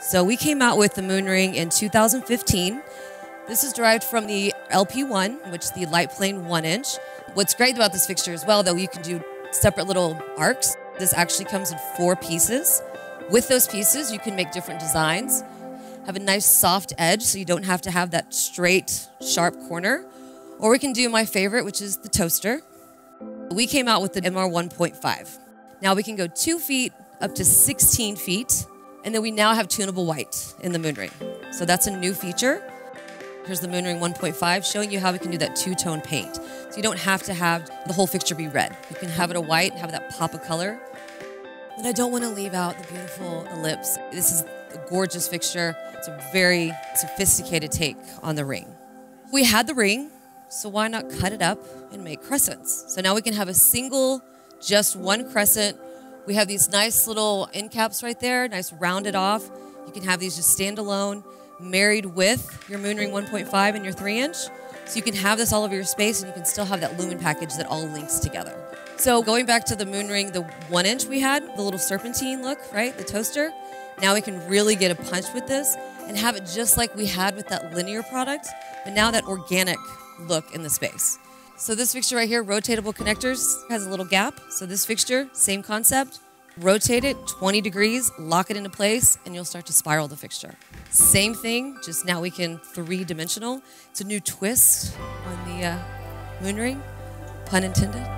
So we came out with the MoonRing in 2015. This is derived from the LP1, which is the LightPlane one inch. What's great about this fixture as well, though, you can do separate little arcs. This actually comes in four pieces. With those pieces, you can make different designs. Have a nice soft edge so you don't have to have that straight, sharp corner. Or we can do my favorite, which is the toaster. We came out with the MR 1.5. Now we can go two feet up to 16 feet, and then we now have tunable white in the MoonRing. So that's a new feature. Here's the MoonRing 1.5 showing you how we can do that two-tone paint. So you don't have to have the whole fixture be red. You can have it a white, have that pop of color. And I don't want to leave out the beautiful ellipse. This is a gorgeous fixture. It's a very sophisticated take on the ring. We had the ring, so why not cut it up and make crescents? So now we can have a single, just one crescent. We have these nice little end caps right there, nice rounded off. You can have these just standalone married with your MoonRing 1.5 and your 3 inch. So you can have this all over your space and you can still have that lumen package that all links together. So going back to the MoonRing, the 1 inch we had, the little serpentine look, right? The toaster. Now we can really get a punch with this and have it just like we had with that linear product, but now that organic look in the space. So this fixture right here, rotatable connectors, has a little gap. So this fixture, same concept, rotate it 20 degrees, lock it into place, and you'll start to spiral the fixture. Same thing, just now we can three dimensional. It's a new twist on the uh, MoonRing, pun intended.